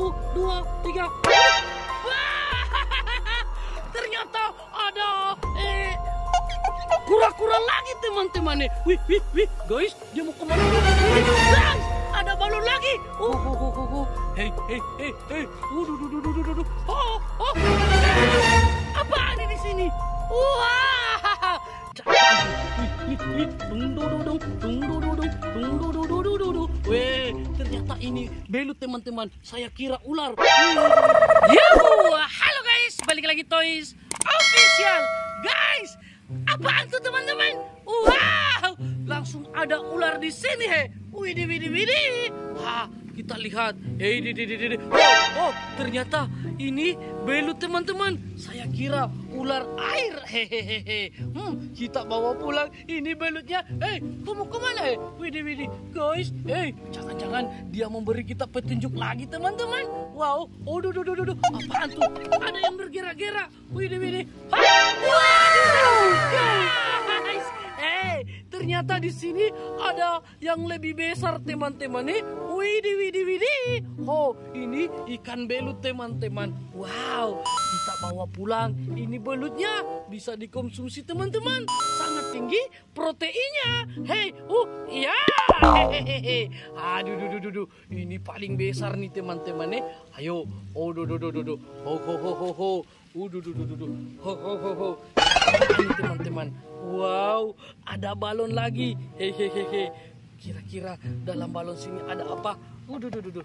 Satu, dua, tiga. Ternyata ada eh kura-kura lagi teman-teman nih. Wih, wih, wih, guys, dia mau ke mana? Ada balon lagi. Oh, oh, oh, oh, oh. Hei, hei, hei, hei. Uh, duh, duh, duh, duh, duh, duh. Oh, oh. Apa ada di sini? Wah! Ini belut teman-teman. Saya kira ular. Yuhu! Halo guys, balik lagi Toys Official. Guys, apaan tuh teman-teman? Wow, langsung ada ular di sini he. Widih, widih, widih. Wah, kita lihat. Eh, di, di, di, di. Oh, oh, ternyata ini belut teman-teman. Saya kira ular air. Hehehe. Hmm, kita bawa pulang. Ini belutnya. Eh, kamu ke mana he? Widih, widih. Guys, eh, jangan-jangan dia memberi kita petunjuk lagi teman-teman. Wow, oh, duh, duh, duh, duh. Apaan tuh? Ada yang bergerak-gerak. Widih, widih. Waduh, guys. Eh, ternyata di sini ada yang lebih besar teman-teman nih. Widih, widih, widih. Oh, ini ikan belut teman-teman. Wow, kita bawa pulang. Ini belutnya bisa dikonsumsi teman-teman. Sangat tinggi proteinnya. Hei, uh, iya. Hehehe. Aduh, duh, duh, duh. Ini paling besar nih teman-teman nih. Ayo, oh, duh, duh, duh, duh, duh. Ho, ho, ho, ho, ho. Uh, duh, duh, duh, duh. Ho, ho, ho, ho. Teman-teman. Wow, ada balon lagi. Hehehe. Kira-kira dalam balon sini ada apa? Waduh, duh, duh, duh.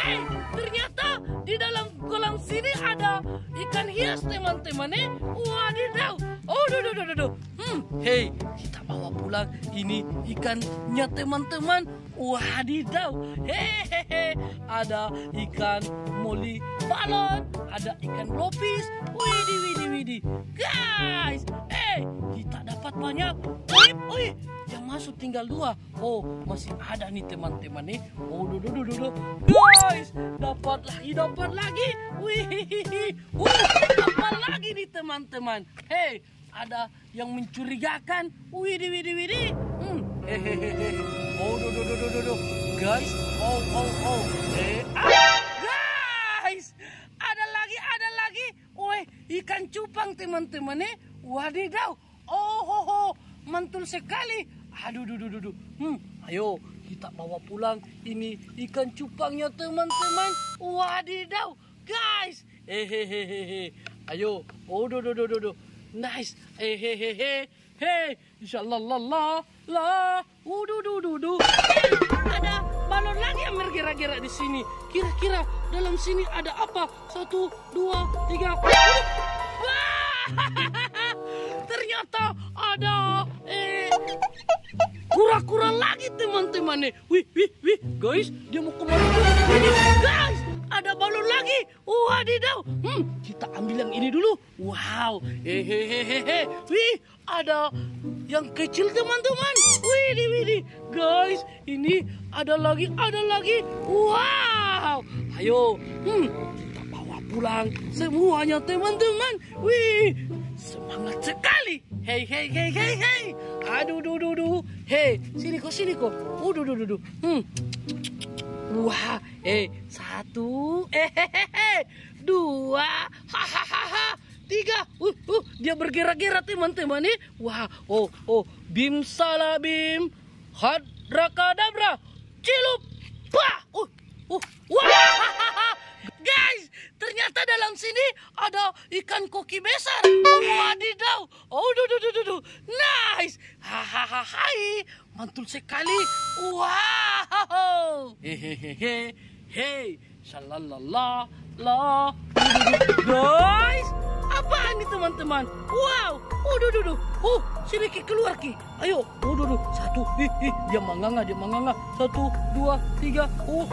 Eh, ternyata di dalam kolam sini ada ikan hias teman-teman eh. Wadidaw. Oh, duh, duh, duh, duh, duh. Hmm, hey, kita bawa pulang ini ikannya teman-teman. Wadidaw. Hehehe. Ada ikan moli balon, ada ikan lopis. Widih, widih. Guys, eh, kita dapat banyak. Wih, wih, yang masuk tinggal dua. Oh, masih ada nih teman-teman nih. Oh, duh, duh, duh. Guys, dapat lagi, dapat lagi. Wih, wih, dapat lagi nih teman-teman. Hey, ada yang mencurigakan. Widih, widih, widih. Hmm, hehehe. Oh, duh, duh, duh. Guys, oh, oh, oh. Eh, ah, ikan cupang teman-teman eh. Wadidaw. Oh, ho, ho. Mantul sekali. Aduh, duh, duh, duh, duh. Hmm, ayo kita bawa pulang ini ikan cupangnya teman-teman. Wadidaw, guys. Hehehe. Ayo, oh, duh, duh, duh, duh, duh. Nice. Hehehe. Hey, insyaallah la la la. Hey, ada balon lagi yang bergerak-gerak di sini. Kira-kira dalam sini ada apa? Satu, dua, tiga. Wah! Ternyata ada eh kura-kura lagi teman-teman nih. Wih, wih, wih, guys, dia mau ke mana? Guys, ada balon lagi. Wadidaw. Hmm, kita ambil yang ini dulu. Wow, hehehehe. Wih, ada yang kecil teman-teman. Wih, wih, wih, guys, ini ada lagi, ada lagi. Wow, ayo, hmm, kita bawa pulang semuanya teman-teman. Wih, semangat sekali. Hei, hei, hei, hei, hei. Aduh, duh, duh, duh. Hei, sini kok, sini kok. Uduh, duh, duh, duh. Hmm. Wah, eh, satu, eh, dua, hahaha, tiga, uh, uh, dia bergerak-gerak teman-teman nih. Wah, oh, oh, bim salah bim, hadrakadabra, cilup, wah, uh, uh, wah, guys, ternyata dalam sini ada ikan koki besar. Wadidaw, oh, duh, duh, duh, duh, duh, nice, hahaha, mantul sekali, wow, hehehe, hey, shalalala, la, guys, apaan nih teman-teman? Wow, oh, duh, duh, duh, oh, sini Ki keluar Ki, ayo, oh, duh, duh, satu, ih, ih, dia manganga, dia manganga, satu, dua, tiga, oh,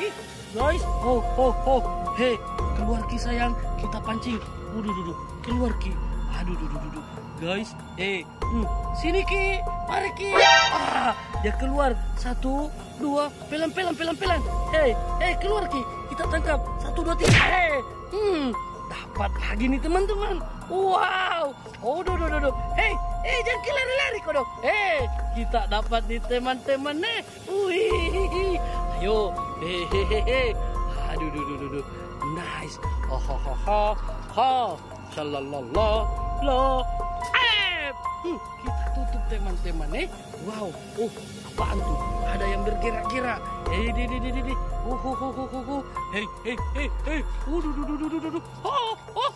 ih, guys, oh, oh, oh, hei, keluar Ki sayang, kita pancing, oh, duh, duh, duh, keluar Ki, aduh, duh, duh, duh, duh. guys, eh, hmm, sini Ki, mari Ki, ah, dia keluar, satu, dua, pelan, pelan, pelan, pelan, hei, hei, keluar Ki, kita tangkap, satu, dua, tiga, hei, hmm, dapat lagi nih teman-teman. Wow. Oh, duh, duh, duh, duh. Hei, eh jangan lari-lari kau dong. Eh, kita dapat nih teman-teman nih. Wih. Ayo, hehehe. Aduh, duh, duh, duh, duh. Nice. Oh, ha, ha, ha, ha. Shalalala, la. Eh, hmm, kita teman-teman eh. Wow, oh, apaan tuh? Ada yang bergerak-gerak. Eh, di, di, di, di, di. Oh, oh, oh, oh, oh. Hei, hei, hei, hei. Uh, duh, duh, duh, duh, duh, duh. Oh, oh.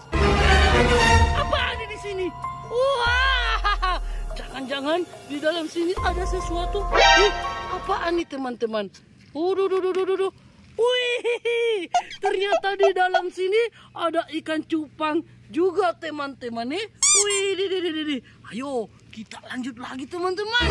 Apa ada di sini? Wah, jangan-jangan di dalam sini ada sesuatu. Eh, apaan nih teman-teman? Uh, duh, duh, duh, duh, duh. Wih, ternyata di dalam sini ada ikan cupang juga teman-teman nih. Wih, di, di, di, di, di. Ayo kita lanjut lagi teman-teman.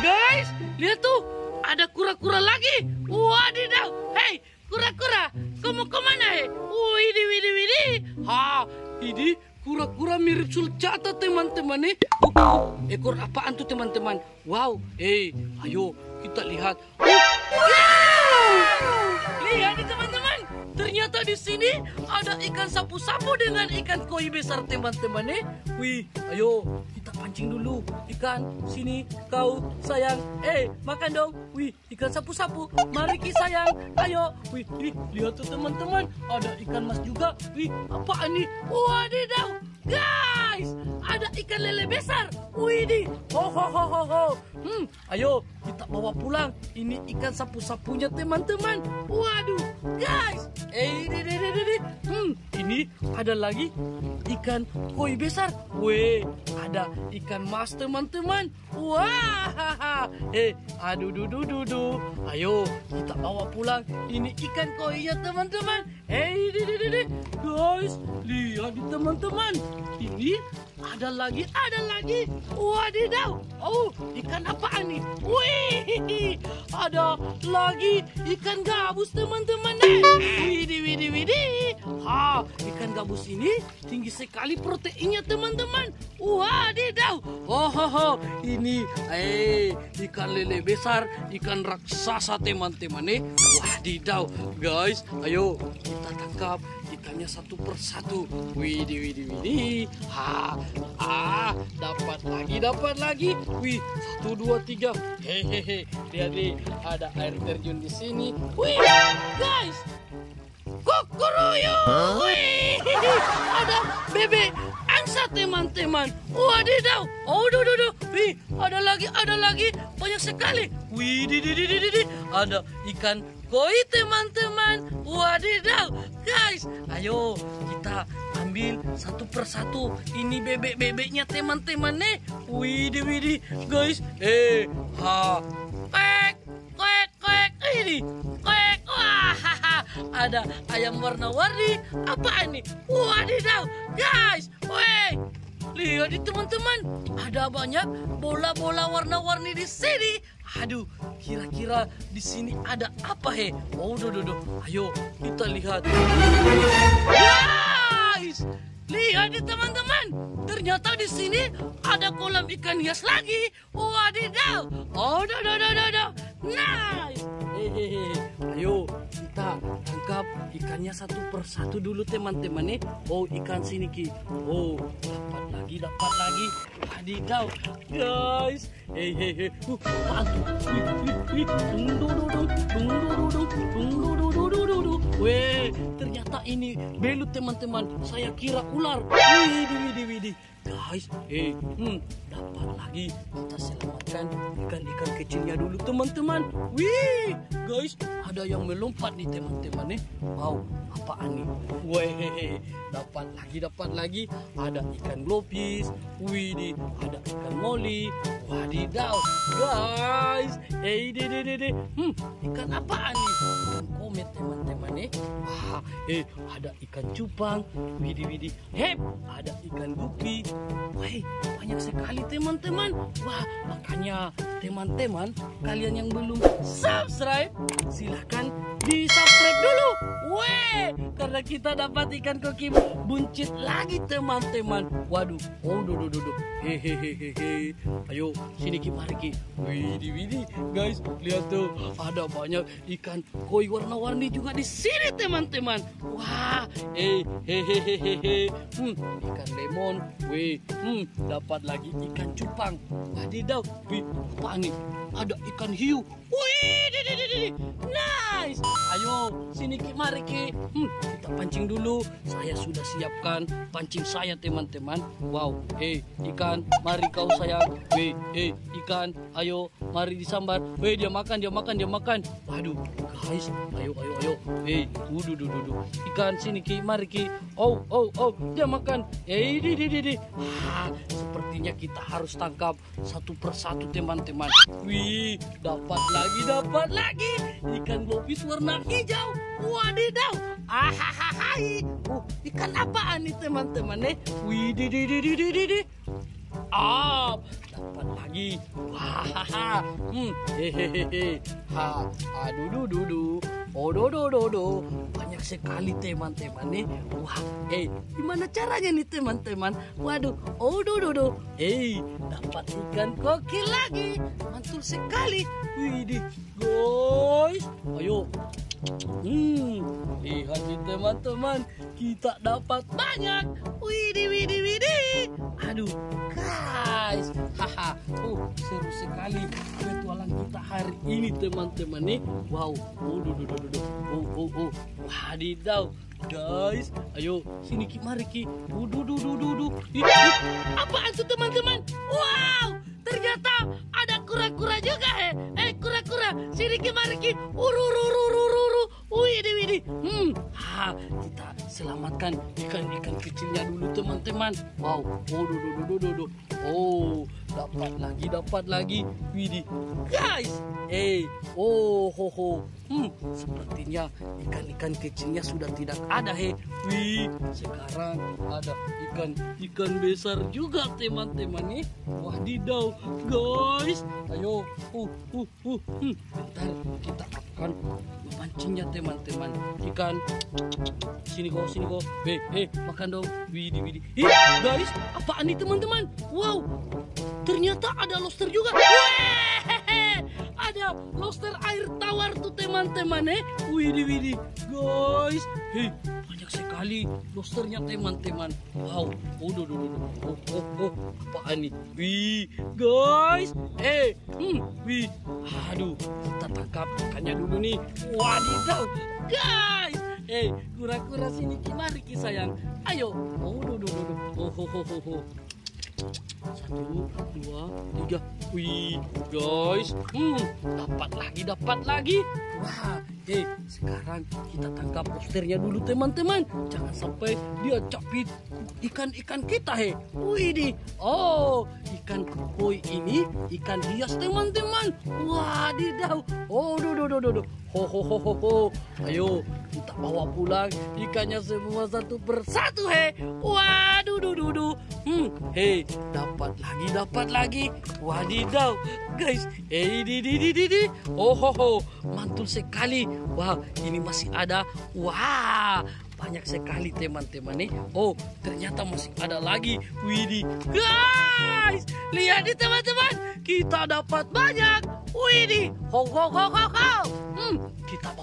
Guys, lihat tuh ada kura-kura lagi. Wadidaw, hei kura-kura, kamu ke mana he? Wih, di, di, di, di. Ha, ini kura-kura mirip sulcata teman-teman nih. Uh, uh, ekor apaan tuh teman-teman? Wow, eh, ayo kita lihat. Oh, ikan sapu-sapu dengan ikan koi besar teman-teman nih. Wih, ayo kita pancing dulu ikan sini kau sayang. Eh, makan dong. Wih, ikan sapu-sapu. Mari ki sayang. Ayo. Wih, ih, lihat tuh teman-teman, ada ikan mas juga. Wih, apaan nih? Wadidaw. Guys, ada ikan lele besar. Wih, di. Ho ho ho ho ho. Hmm, ayo kita bawa pulang. Ini ikan sapu-sapunya teman-teman. Waduh, guys. Eh, ini, ini, ini, ini. Hmm, ini ada lagi ikan koi besar. Weh, ada ikan mas teman-teman. Wah, eh, aduh, dudu, dudu. Ayo kita bawa pulang. Ini ikan koi ya teman-teman. Eh, ini, ini, ini. Guys, lihat di teman-teman. Ini ada lagi, ada lagi. Wadidaw. Oh, ikan apaan nih? Wih, ada lagi ikan gabus teman-teman. Eh, Widih, widih, widih. Ha, ikan gabus ini tinggi sekali proteinnya teman-teman. Wadidaw. Oh, ho, ho. ini eh ikan lele besar, ikan raksasa teman-teman nih. Wadidaw, guys. Ayo kita tangkap ikannya satu persatu. Widih, widih, widih. Ha, ah, dapat lagi, dapat lagi. Wih, satu, dua, tiga. Hehehe, lihat nih, ada air terjun di sini. Wih, guys, kukuruyu. Wih, ada bebek angsa teman-teman. Wadidaw. Oh, duh, duh, duh. Wih, ada lagi, ada lagi. Banyak sekali. Wih, di, di, di, di, di. Ada ikan koi teman-teman. Wadidaw. Guys, ayo kita ambil satu persatu. Ini bebek-bebeknya teman-teman nih. Widih, widih. Guys, eh, ha. Kwek, kwek, kwek. Ini, kwek. Wah, ada ayam warna-warni. Apa ini? Wadidaw. Guys, weh. Lihat di teman-teman, ada banyak bola-bola warna-warni di sini. Aduh, kira-kira di sini ada apa he? Oh, duh, duh, duh. Ayo kita lihat. Guys, lihat di teman-teman. Ternyata di sini ada kolam ikan hias lagi. Wadidaw. Oh, duh, duh, duh, duh, duh. Nice. Hehehe. Ayo kita tangkap ikannya satu persatu dulu teman-teman nih. Oh ikan sini ki. Oh dapat lagi dapat lagi. Guys. Hei hei hei. Uh, wih, wih. Dung, dung, dung, dung. Dung, dung, dung, dung. Dung, dung, dung, dung, dung, dung, dung. Weh, ternyata ini belut teman-teman. Saya kira ular. Widih, widih, widih. Guys, eh, hmm, dapat lagi kita selamatkan ikan-ikan kecilnya dulu teman-teman. Wih, guys, ada yang melompat nih teman-teman nih. Wow, apaan nih? Weh, dapat lagi, dapat lagi. Ada ikan globis. Wih, ada ikan moli. Wadidaw, guys. Eh, deh, deh, deh. Hmm, ikan apaan nih? Ikan komet teman-teman nih. Wah, eh, ada ikan cupang. Widih. Hep, ada ikan gupi. Wah, banyak sekali teman-teman. Wah, makanya teman-teman kalian yang belum subscribe, silahkan di subscribe dulu. Weh, karena kita dapat ikan koki buncit lagi teman-teman. Waduh, oh duh duh. Hehehehe. Ayo sini Ki mari Ki. Widih guys, lihat tuh ada banyak ikan koi warna-warni juga di sini teman-teman. Wah, eh hehehehe. Hmm, ikan lemon. Wih, hmm, dapat lagi ikan cupang. Wadidaw, wih, apa nih? Ada ikan hiu. Wih, di, di, di, di. nice. Ayo, sini Ki, mari. Hmm, kita pancing dulu. Saya siapkan pancing saya teman-teman. Wow, eh ikan, mari kau sayang. Weh, eh ikan, ayo, mari disambar. Weh, dia makan, dia makan, dia makan. Waduh, guys, ayo, ayo, ayo. Eh, dudu, dudu, dudu. Ikan sini Ki, mari Ki. Oh, oh, oh, dia makan. Eh, di, di, di, di. Ah, sepertinya kita harus tangkap satu persatu teman-teman. Wih, dapat lagi, dapat lagi. Ikan globis warna hijau. Wadidaw. Ahahahai. Uh, ikan apaan nih teman-teman nih? Wih, di, di, di, di, di, di, di. Dapat lagi. Wah, hmm, hehehe. Ha, aduh, du, du, du. Oh, do, do, do, do. Banyak sekali teman-teman nih. Wah, eh, gimana caranya nih teman-teman? Waduh, oh, do, do, do. Eh, dapat ikan koki lagi. Mantul sekali. Widih, guys. Ayo, Hmm, lihat nih teman-teman, kita dapat banyak. Widih, widih, widih. Aduh, oh seru sekali petualang kita hari ini teman-teman nih. Wow, oh, duh, duh, duh, duh, oh, oh, oh, wadidaw. Guys, ayo sini Ki, mari Ki. Duh, duh, duh, duh, duh, duh. Ih, ih, Apaan tuh teman-teman? Wow, ternyata ada kura-kura juga he. Eh, kura-kura, sini Ki, mari Ki. Uru, uru, uru, uru, uru. Widih, widih. Hmm, ha, kita selamatkan ikan-ikan kecilnya dulu teman-teman. Wow, oh, duh, duh, duh, duh, duh. Oh, dapat lagi, dapat lagi. Widih, guys. Eh, oh, ho, ho. Hmm, sepertinya ikan-ikan kecilnya sudah tidak ada he. Wih, sekarang ada ikan ikan besar juga teman-teman nih. Wadidaw, guys. Ayo, uh, uh, uh. Hmm, bentar kita akan memancingnya teman-teman. Ikan sini kok, sini kok. Hei, hei, makan dong. Widih, widih. Ih, guys, apaan nih teman-teman? Wow, ternyata ada lobster juga. Ada lobster air tawar tuh teman-teman eh. Widih, widih. Guys, hei, banyak sekali lobsternya teman-teman. Wow, oh, duh, duh, duh. oh, oh, oh, apaan nih? Wih, guys, eh, hmm, wih, aduh, kita tangkap ikannya dulu nih. Wadidaw, guys, eh, kura-kura sini kimari ki sayang. Ayo, oh, duh, duh, duh. oh, ho, ho, ho. Satu, dua, tiga. Wih, guys. Hmm, dapat lagi, dapat lagi. Wah, eh, sekarang kita tangkap lobsternya dulu teman-teman. Jangan sampai dia capit ikan-ikan kita, he. Wih, di. Oh, ikan koi ini ikan hias teman-teman. Wadidaw. Oh, do, do, do, do, do. Ho, ho, ho, ho, ho. Ayo, kita bawa pulang ikannya semua satu persatu, he. Waduh, du, du, du. Hmm, hei, dapat lagi, dapat lagi. Wadidaw, guys. Eh, di, di, di, di, di. Oh, ho, ho. Mantul sekali. Wah, ini masih ada. Wah, banyak sekali teman-teman nih. Oh, ternyata masih ada lagi. Widih, guys, lihat nih teman-teman. Kita dapat banyak. Widih, ho, ho, ho, ho, ho.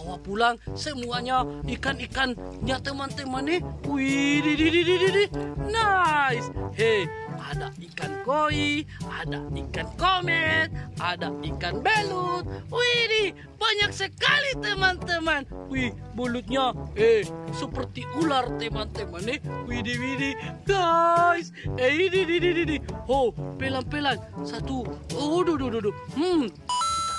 Bawa pulang semuanya ikan-ikannya teman-teman nih. Widih, di, di, di, di, di. Nice. Hei, ada ikan koi, ada ikan komet, ada ikan belut. Widih, banyak sekali teman-teman. Wih, mulutnya eh seperti ular teman-teman nih. Widih, widih, guys. Eh, ini, ini, ini, ini. Oh, pelan-pelan. Satu. Oh, duh, duh, duh, duh. Hmm,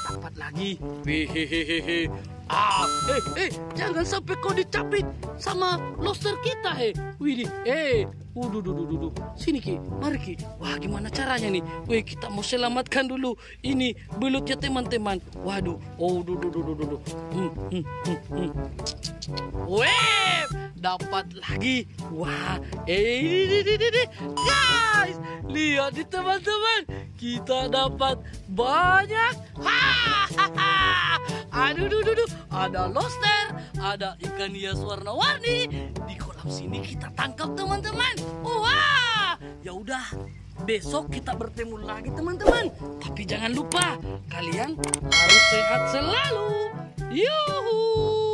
dapat lagi. Hehehehe. Ah, eh, eh, jangan sampai kau dicapit sama lobster kita, he. Widih, eh, Uduh, duh, duh, duh, duh. Sini Ki, mari Ki. Wah, gimana caranya nih? Wih, kita mau selamatkan dulu ini belutnya teman-teman. Waduh, oh, duh, duh, duh, duh. Hmm, hmm, hmm, hmm. Weh, dapat lagi. Wah, eh, ini, ini, ini, ini. guys, lihat nih teman-teman. Kita dapat banyak. Hahaha. Aduh, duh, duh, duh. Ada lobster, ada ikan hias warna-warni di kolam sini kita tangkap teman-teman. Wah, ya udah. Besok kita bertemu lagi teman-teman. Tapi jangan lupa kalian harus sehat selalu. Yuhu.